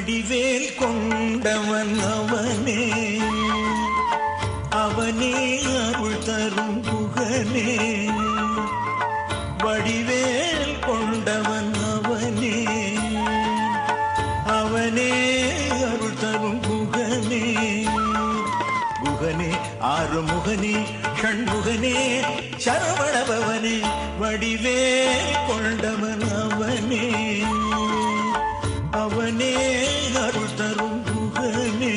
வடிவேல் கொண்டவன் அவனே. அவனே அருள் தரும் புகனே வடிவேல் கொண்டவன் அவனே. அவனே அருள் தரும் புகனே குகனே ஆறுமுகனே கண்முகனே சரவணபவனே. வடிவேல் கொண்டவன் அவனே. அவனே அருள் தரும் புகனே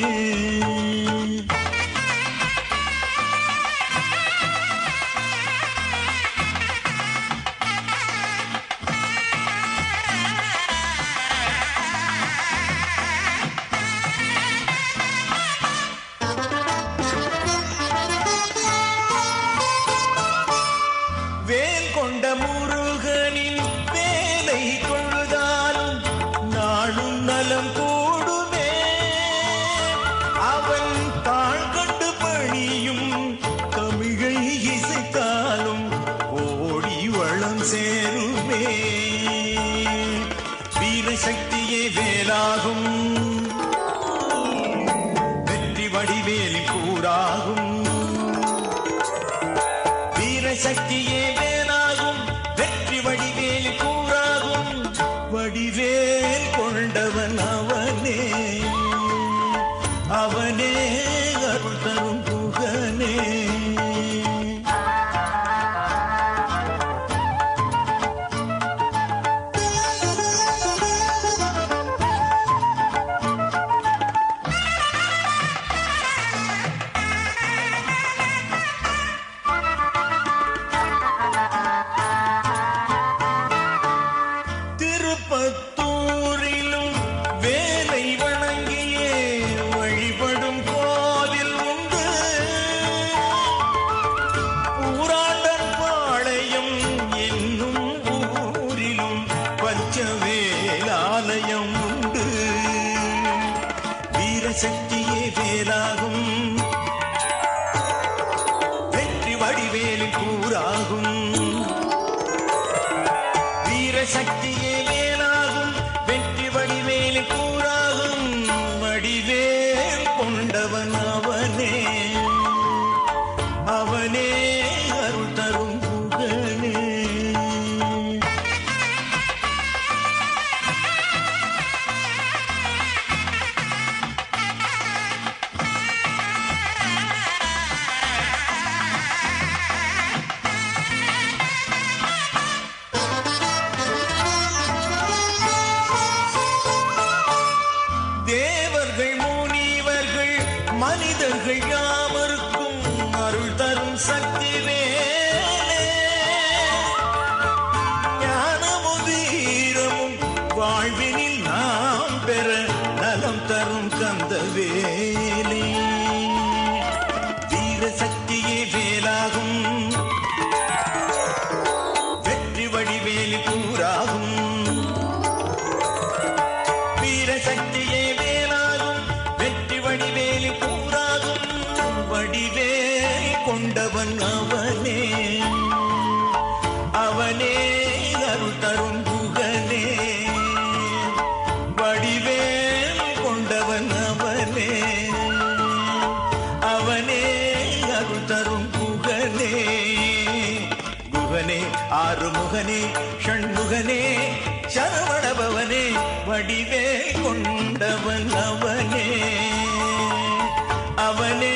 சேருமே. வீரசக்தியே வேலாகும். வெற்றி வடிவேலி கூறாகும் வீரசக்தியே வீர சக்தியே வேலாகும் வெற்றி வடிவேலில் கூறாகும். வீர சக்தியே வேலாகும் வெற்றி வடிவேலு கூறாகும். வடிவேல் கொண்டவன் அவனே. அவனே பலம் தரும் கந்த வேலே வீர சக்தியே வேலாகும் வெற்றி வடிவேலி கூறாகும். வீர சக்தியே வேலாகும் வெற்றி வடிவேலி கூறாகும். வடிவேல் கொண்டவன் அவனே. பவனே ஆறுமுகனே ஷண்முகனே சரவணபவனே வடிவே கொண்டவன் அவனே. அவனே